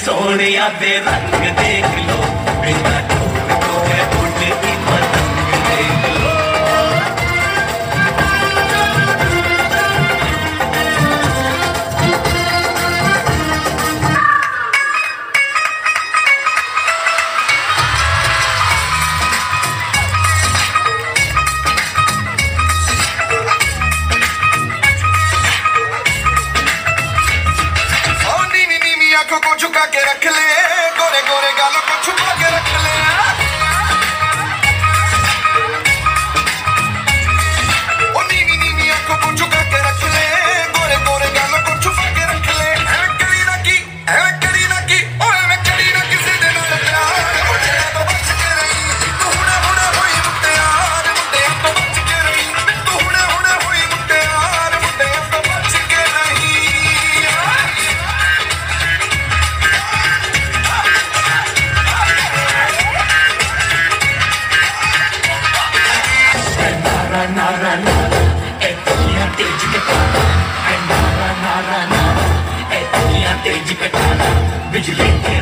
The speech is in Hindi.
सोनिया दे रंग देख आँखों को झुका के रख ले। गोरे गोरे गालों को छुपा के रख ले। बिजली के